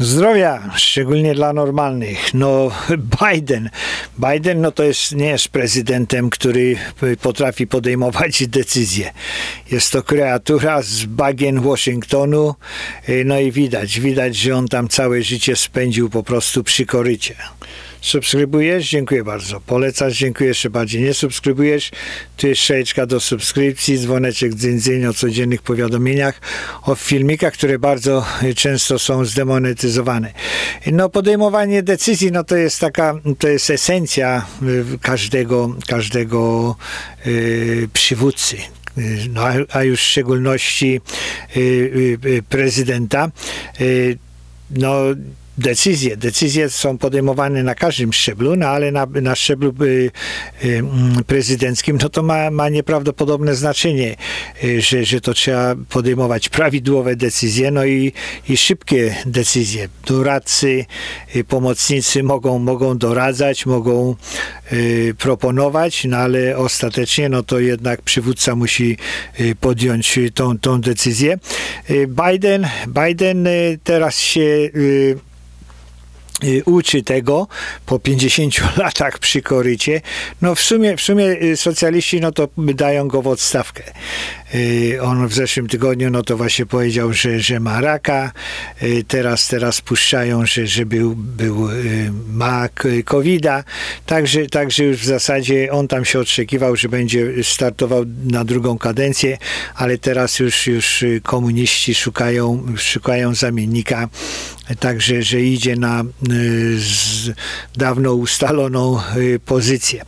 Zdrowia, szczególnie dla normalnych. No, Biden. Biden no to jest, nie jest prezydentem, który potrafi podejmować decyzje. Jest to kreatura z bagien Waszyngtonu. No i widać, widać, że on tam całe życie spędził po prostu przy korycie. Subskrybujesz? Dziękuję bardzo. Polecasz? Dziękuję jeszcze bardziej. Nie subskrybujesz? Tu jest szejczka do subskrypcji, dzwoneczek dzyn, o codziennych powiadomieniach, o filmikach, które bardzo często są zdemonetyzowane. No podejmowanie decyzji, no to jest taka, to jest esencja y, każdego, każdego yy, przywódcy no, a już w szczególności y, y, prezydenta. No, decyzje. Decyzje są podejmowane na każdym szczeblu, no ale na, na szczeblu y, y, mm, prezydenckim no to ma, ma nieprawdopodobne znaczenie, y, że, że to trzeba podejmować prawidłowe decyzje, no i, i szybkie decyzje. Doradcy, y, pomocnicy mogą, mogą doradzać, mogą y, proponować, no ale ostatecznie no to jednak przywódca musi y, podjąć tą, tą decyzję. Biden, Biden teraz się uczy tego po 50 latach przy korycie, no w sumie, w sumie y, socjaliści no to dają go w odstawkę. Y, on w zeszłym tygodniu no to właśnie powiedział, że, że ma raka, teraz, teraz puszczają, że, że był, był, ma COVID-a, także, także już w zasadzie on tam się oczekiwał, że będzie startował na drugą kadencję, ale teraz już, już komuniści szukają, szukają zamiennika. Także, że idzie na y, dawno ustaloną y, pozycję.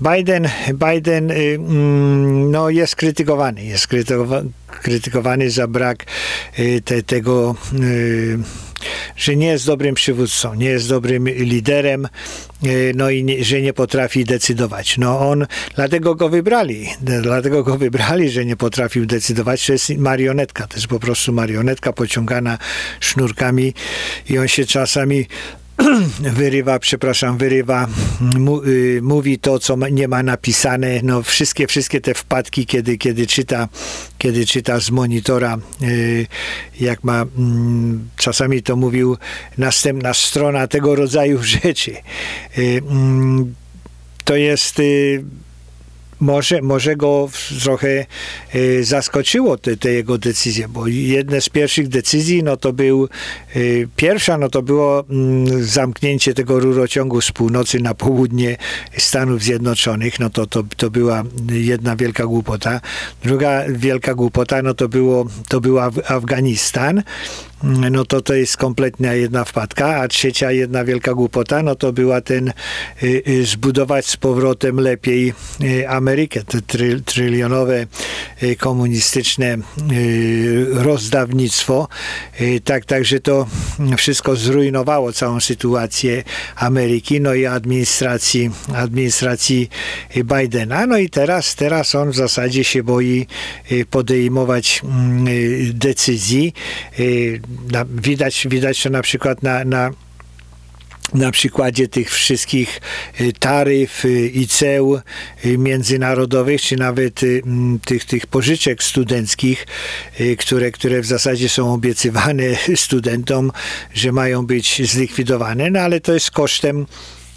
Biden, Biden y, mm, no, jest krytykowany, jest krytykowany za brak te, tego że nie jest dobrym przywódcą, nie jest dobrym liderem, no i nie, że nie potrafi decydować. No on, dlatego go wybrali, dlatego go wybrali, że nie potrafił decydować. To jest marionetka, to jest po prostu marionetka pociągana sznurkami i on się czasami wyrywa, przepraszam, wyrywa, y, mówi to, co nie ma napisane, no wszystkie, wszystkie te wpadki, kiedy, kiedy czyta, kiedy czyta z monitora, y, jak ma, mm, czasami to mówił, następna strona tego rodzaju rzeczy. Y, mm, to jest może, może go trochę y, zaskoczyło te, te, jego decyzje, bo jedne z pierwszych decyzji, no to był, y, pierwsza, no to było mm, zamknięcie tego rurociągu z północy na południe Stanów Zjednoczonych, no to, to, to była jedna wielka głupota. Druga wielka głupota, no to było, to był Afganistan, no to to jest kompletna jedna wpadka, a trzecia jedna wielka głupota, no to była ten y, y, zbudować z powrotem lepiej y, Amerykę, te try, trylionowe komunistyczne rozdawnictwo, tak, także to wszystko zrujnowało całą sytuację Ameryki, no i administracji, administracji Bidena, no i teraz, teraz on w zasadzie się boi podejmować mm, decyzji, na, widać, widać to na przykład na, na na przykładzie tych wszystkich y, taryf y, i ceł y, międzynarodowych, czy nawet tych, tych pożyczek studenckich, które, które w zasadzie są obiecywane studentom, że mają być zlikwidowane, no ale to jest kosztem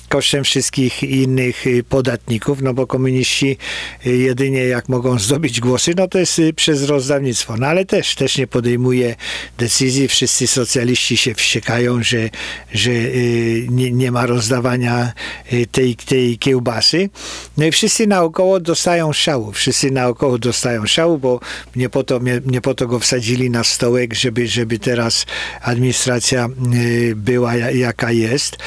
kosztem wszystkich innych y, podatników, no bo komuniści y, jedynie jak mogą zdobyć głosy, no to jest y, przez rozdawnictwo. No ale też, też nie podejmuje decyzji. Wszyscy socjaliści się wściekają, że, że nie, nie ma rozdawania tej, tej kiełbasy. No i wszyscy naokoło dostają szału. Wszyscy naokoło dostają szału, bo nie po to, nie po to go wsadzili na stołek, żeby, żeby teraz administracja była jaka jest.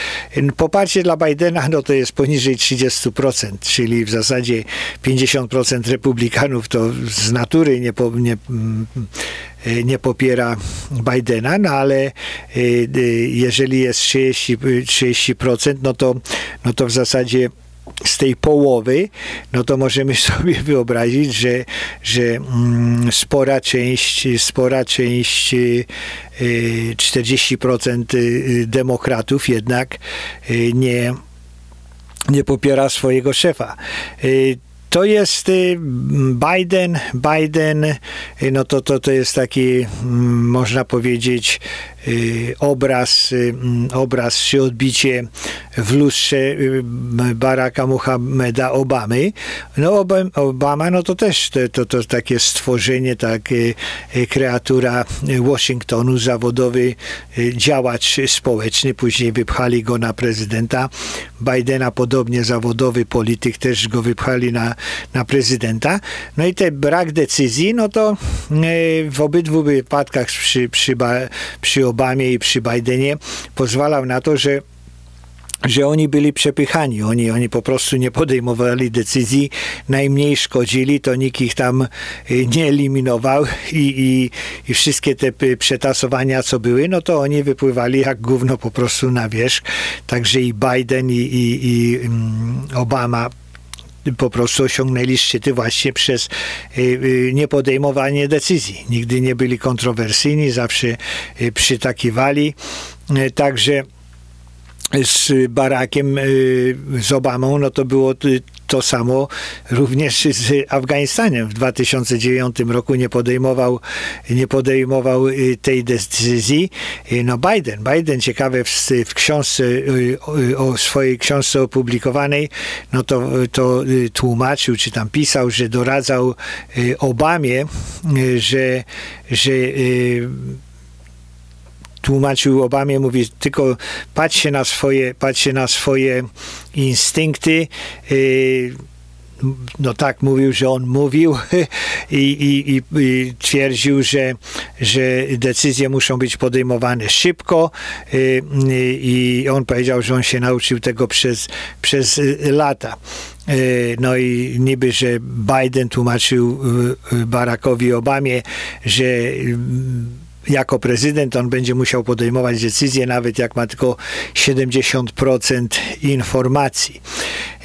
Poparcie dla Bidena no to jest poniżej 30%, czyli w zasadzie 50% republikanów to z natury nie, po, nie, mm, nie popiera Bidena, no ale e, e, jeżeli jest 30%, 30% no, to, no to w zasadzie z tej połowy, no to możemy sobie wyobrazić, że, że mm, spora część, spora część 40% demokratów jednak nie nie popiera swojego szefa. Y, to jest y, Biden, Biden, y, no to, to, to jest taki, mm, można powiedzieć, obraz, obraz czy odbicie w lustrze Baracka Muhammeda Obamy. No Obama, no to też to, to, to takie stworzenie, takie kreatura Waszyngtonu, zawodowy działacz społeczny, później wypchali go na prezydenta. Bidena podobnie zawodowy polityk też go wypchali na, na prezydenta. No i ten brak decyzji, no to w obydwu wypadkach przy, przy, przy Obamie i przy Bidenie pozwalał na to, że że oni byli przepychani, oni, oni po prostu nie podejmowali decyzji, najmniej szkodzili, to nikt ich tam y, nie eliminował i, i, i wszystkie te przetasowania, co były, no to oni wypływali jak gówno po prostu na wierzch. Także i Biden i, i, i mm, Obama po prostu osiągnęli szczyty właśnie przez y, y, niepodejmowanie decyzji. Nigdy nie byli kontrowersyjni, zawsze przytakiwali. Także z Barakiem, y, z Obamą, no to było to samo również z Afganistanem. W 2009 roku nie podejmował, nie podejmował y, tej decyzji. Y, no Biden, Biden ciekawe w, w książce, o swojej książce opublikowanej, no to, to tłumaczył, czy tam pisał, że doradzał Obamie, że, że tłumaczył Obamie, mówi tylko patrzcie na swoje, patrzcie na swoje instynkty. Y, no tak mówił, że on mówił i, i, i, twierdził, że, że decyzje muszą być podejmowane szybko y, i on powiedział, że on się nauczył tego przez, przez lata. Y, no i niby, że Biden tłumaczył Barackowi Obamie, że jako prezydent on będzie musiał podejmować decyzje, nawet jak ma tylko 70% informacji.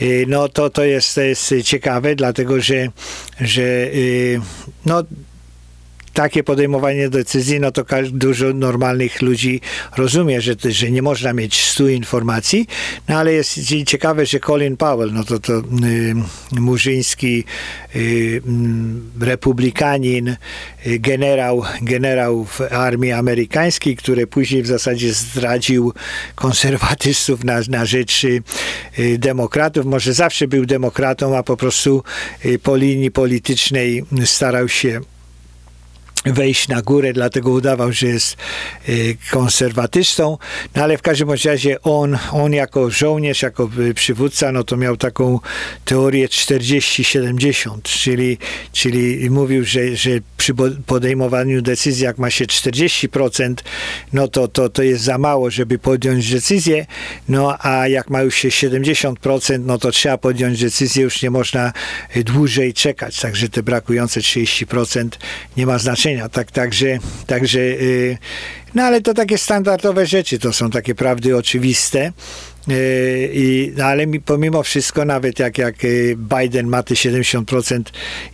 Y, no to, to, jest, to jest ciekawe, dlatego że, że y, no, takie podejmowanie decyzji, no to dużo normalnych ludzi rozumie, że, że nie można mieć stu informacji, no ale jest ciekawe, że Colin Powell, no to, to y, murzyński y, y, republikanin, y, generał, generał w armii amerykańskiej, który później w zasadzie zdradził konserwatystów na, na rzecz y, demokratów. Może zawsze był demokratą, a po prostu y, po linii politycznej starał się wejść na górę, dlatego udawał, że jest y, konserwatystą, no ale w każdym razie on, on jako żołnierz, jako y, przywódca, no to miał taką teorię 40-70, czyli, czyli mówił, że, że przy podejmowaniu decyzji, jak ma się 40%, no to, to, to jest za mało, żeby podjąć decyzję, no a jak ma już się 70%, no to trzeba podjąć decyzję, już nie można y, dłużej czekać, także te brakujące 30% nie ma znaczenia tak, także, także y, no ale to takie standardowe rzeczy, to są takie prawdy oczywiste. Y, I, no ale pomimo wszystko, nawet jak, jak y, Biden ma te 70%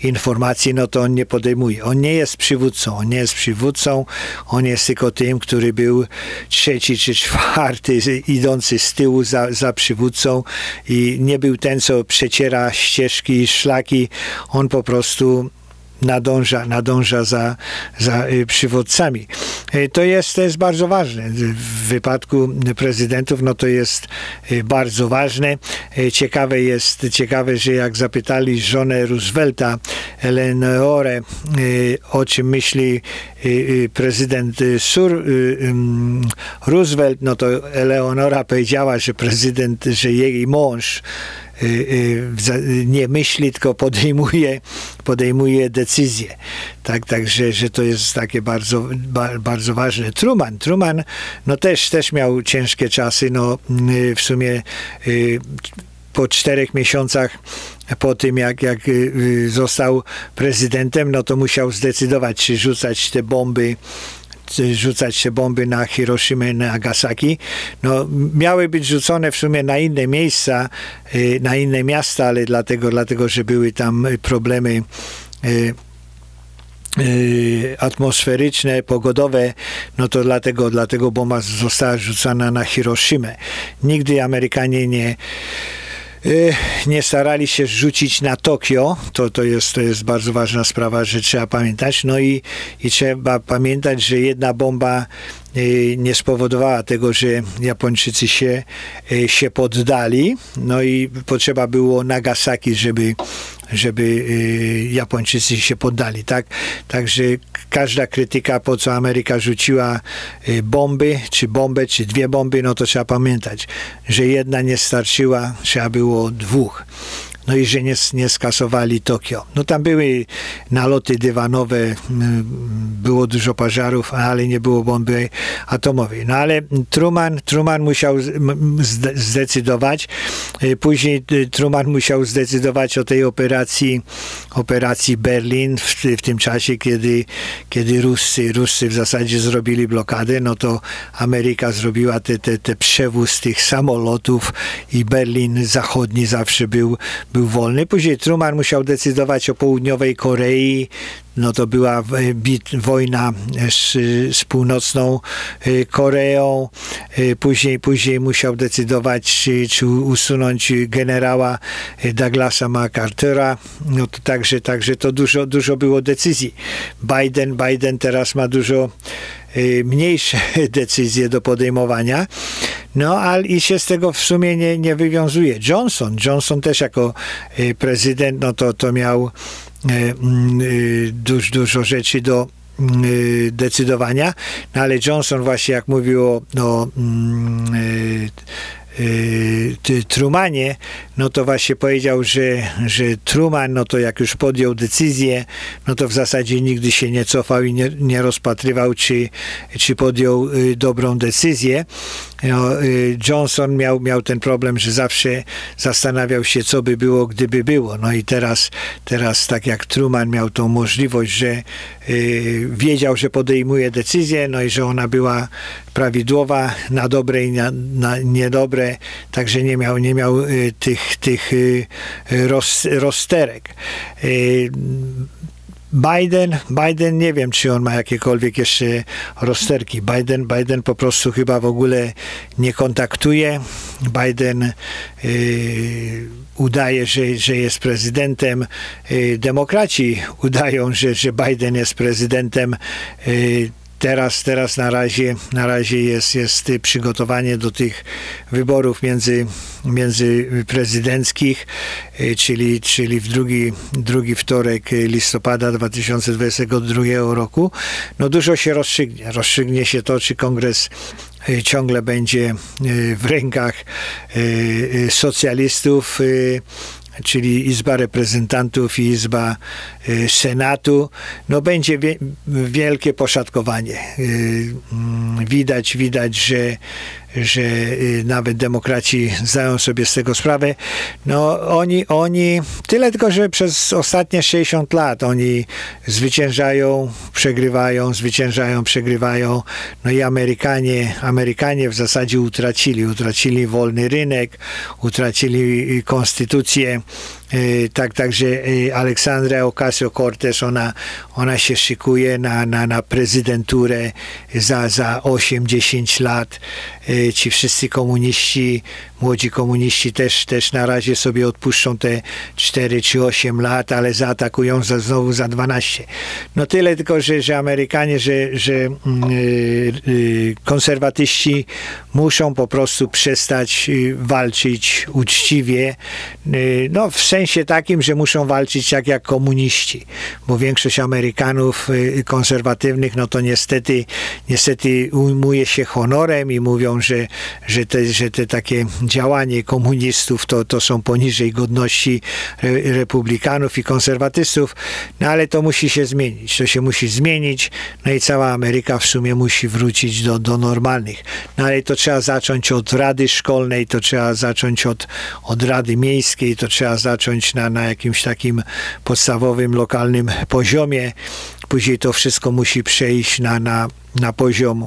informacji, no to on nie podejmuje. On nie jest przywódcą, on nie jest przywódcą, on jest tylko tym, który był trzeci czy czwarty idący z tyłu za, za przywódcą i nie był ten, co przeciera ścieżki szlaki. On po prostu nadąża, nadąża za, za y, przywódcami. Y, to jest, to jest bardzo ważne. W wypadku prezydentów, no to jest y, bardzo ważne. Ciekawe jest, ciekawe, że jak zapytali żonę Roosevelta, Eleanorę, o czym myśli prezydent Sur Roosevelt, no to Eleonora powiedziała, że prezydent, że jej mąż nie myśli, tylko podejmuje, podejmuje decyzje. Tak, także, że to jest takie bardzo, bardzo ważne. Truman, Truman, no też, też miał ciężkie czasy, no y, w sumie po czterech miesiącach po tym, jak, jak został prezydentem, no to musiał zdecydować, czy rzucać te bomby rzucać się bomby na Hiroshima i Nagasaki. No, miały być rzucone w sumie na inne miejsca, y, na inne miasta, ale dlatego, dlatego że były tam problemy y, y, atmosferyczne, pogodowe, no to dlatego, dlatego bomba została rzucana na Hiroshima. Nigdy Amerykanie nie nie starali się rzucić na Tokio. To, to, jest, to jest bardzo ważna sprawa, że trzeba pamiętać. No i, i trzeba pamiętać, że jedna bomba nie spowodowała tego, że Japończycy się, się poddali. No i potrzeba było Nagasaki, żeby żeby y, Japończycy się poddali, tak? Także każda krytyka, po co Ameryka rzuciła y, bomby, czy bombę, czy dwie bomby, no to trzeba pamiętać, że jedna nie starczyła, trzeba było dwóch no i że nie, nie skasowali Tokio. No tam były naloty dywanowe, było dużo pożarów, ale nie było bomby atomowej. No ale Truman, Truman musiał zdecydować, y, później y, Truman musiał zdecydować o tej operacji, operacji Berlin w, w tym czasie, kiedy, kiedy Ruscy, Ruscy w zasadzie zrobili blokadę, no to Ameryka zrobiła te, te, te przewóz tych samolotów i Berlin zachodni zawsze był, był był wolny. Później Truman musiał decydować o południowej Korei. No to była bit, wojna z, z północną y, Koreą. Y, później, później musiał decydować, czy, usunąć generała Douglasa MacArthur'a. No to także, także to dużo, dużo było decyzji. Biden, Biden teraz ma dużo mniejsze decyzje do podejmowania. No, ale i się z tego w sumie nie, nie wywiązuje. Johnson, Johnson też jako y, prezydent, no to, to miał y, y, dużo, dużo rzeczy do decydowania, no ale Johnson właśnie jak mówił o, o Trumanie, no to właśnie powiedział, że, że Truman, no to jak już podjął decyzję, no to w zasadzie nigdy się nie cofał i nie, nie rozpatrywał, czy, czy podjął dobrą decyzję. No, y, Johnson miał, miał ten problem, że zawsze zastanawiał się, co by było, gdyby było. No i teraz, teraz tak jak Truman miał tą możliwość, że y, wiedział, że podejmuje decyzję, no i że ona była prawidłowa, na dobre i na, na niedobre, także nie miał, nie miał y, tych, tych y, roz, rozterek. Y, Biden, Biden nie wiem, czy on ma jakiekolwiek jeszcze rozterki. Biden, Biden po prostu chyba w ogóle nie kontaktuje. Biden udaje, że, że jest prezydentem. Y, demokraci udają, że, że Biden jest prezydentem. Teraz, teraz na razie, na razie jest, jest przygotowanie do tych wyborów między, między prezydenckich, y, czyli, czyli w drugi, drugi wtorek listopada 2022 roku. No dużo się rozstrzygnie. Rozstrzygnie się to, czy kongres y, ciągle będzie y, w rękach socjalistów, czyli Izba Reprezentantów i Izba y, Senatu, no będzie wielkie poszatkowanie. Y, mm, widać, widać, że że y, nawet demokraci zdają sobie z tego sprawę. No oni, oni, tyle tylko, że przez ostatnie 60 lat oni zwyciężają, przegrywają, zwyciężają, przegrywają. No i Amerykanie, Amerykanie w zasadzie utracili, utracili wolny rynek, utracili konstytucję. Y, tak, także y, Aleksandra Ocasio-Cortez, ona, ona się szykuje na, na, na prezydenturę za, za 8-10 lat. Y, ci wszyscy komuniści, młodzi komuniści też, też na razie sobie odpuszczą te 4 czy 8 lat, ale zaatakują za, znowu za 12. No tyle tylko, że, że Amerykanie, że, że yy, yy, konserwatyści muszą po prostu przestać walczyć uczciwie, yy, no w sensie takim, że muszą walczyć jak, jak komuniści, bo większość Amerykanów konserwatywnych, no to niestety, niestety ujmuje się honorem i mówią, że, że, te, że te takie działanie komunistów to, to są poniżej godności republikanów i konserwatystów, no ale to musi się zmienić, to się musi zmienić, no i cała Ameryka w sumie musi wrócić do, do normalnych. No ale to trzeba zacząć od rady szkolnej, to trzeba zacząć od, od rady miejskiej, to trzeba zacząć na, na jakimś takim podstawowym, lokalnym poziomie. Później to wszystko musi przejść na, na, na poziom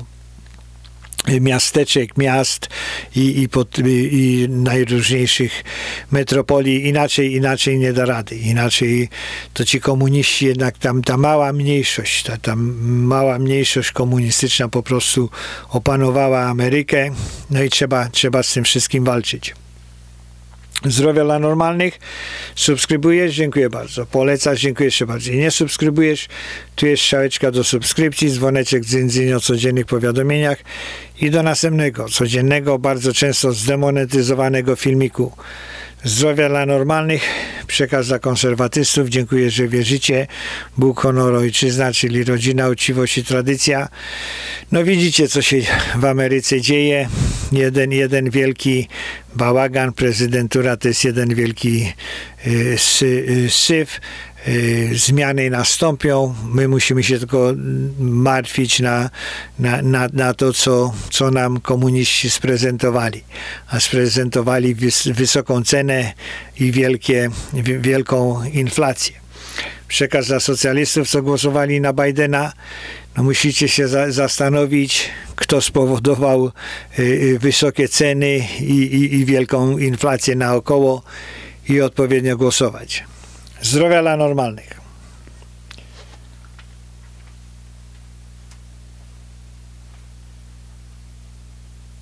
miasteczek, miast i, i, pod, i, najróżniejszych metropolii. Inaczej, inaczej nie da rady. Inaczej to ci komuniści, jednak tam ta mała mniejszość, ta, ta mała mniejszość komunistyczna po prostu opanowała Amerykę. No i trzeba, trzeba z tym wszystkim walczyć. Zdrowia dla normalnych. Subskrybujesz? Dziękuję bardzo. Polecasz? Dziękuję jeszcze bardziej. Nie subskrybujesz? Tu jest strzałeczka do subskrypcji, dzwoneczek dzyn o codziennych powiadomieniach i do następnego, codziennego, bardzo często zdemonetyzowanego filmiku. Zdrowia dla normalnych, przekaz dla konserwatystów. Dziękuję, że wierzycie. Bóg, honor, ojczyzna, czyli rodzina, uczciwość i tradycja. No widzicie, co się w Ameryce dzieje. Jeden, jeden wielki bałagan, prezydentura to jest jeden wielki y, sy, y, syf. Y, zmiany nastąpią. My musimy się tylko martwić na, na, na, na to, co, co nam komuniści sprezentowali. A sprezentowali wys, wysoką cenę i wielkie, wielką inflację. Przekaz dla socjalistów, co głosowali na Bidena, no musicie się za, zastanowić, kto spowodował y, y, wysokie ceny i, i, i wielką inflację naokoło i odpowiednio głosować. Zdrowia dla normalnych.